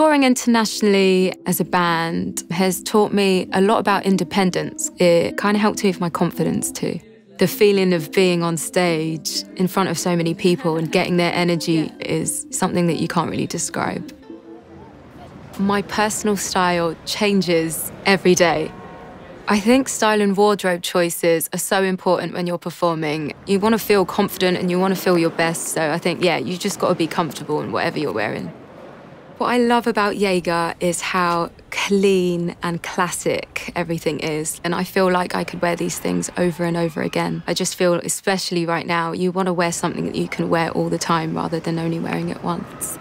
Touring internationally as a band has taught me a lot about independence. It kind of helped me with my confidence too. The feeling of being on stage in front of so many people and getting their energy is something that you can't really describe. My personal style changes every day. I think style and wardrobe choices are so important when you're performing. You want to feel confident and you want to feel your best. So I think, yeah, you just got to be comfortable in whatever you're wearing. What I love about Jaeger is how clean and classic everything is. And I feel like I could wear these things over and over again. I just feel, especially right now, you want to wear something that you can wear all the time rather than only wearing it once.